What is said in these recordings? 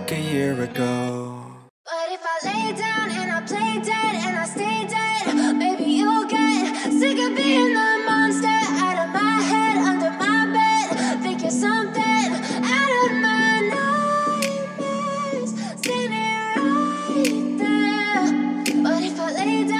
back a year ago But if I lay down and I play dead and I stay dead, maybe you'll get sick of being the monster out of my head, under my bed. Think you're something out of my nightmares, standing right there. But if I lay down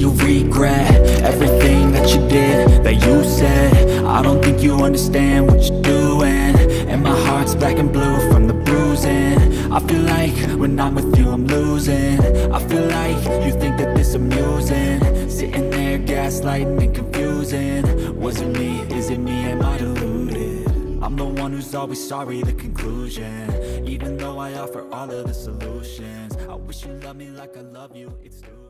you regret everything that you did, that you said? I don't think you understand what you're doing. And my heart's black and blue from the bruising. I feel like when I'm with you I'm losing. I feel like you think that this amusing. Sitting there gaslighting and confusing. Was it me, is it me, am I deluded? I'm the one who's always sorry, the conclusion. Even though I offer all of the solutions. I wish you loved me like I love you, it's stupid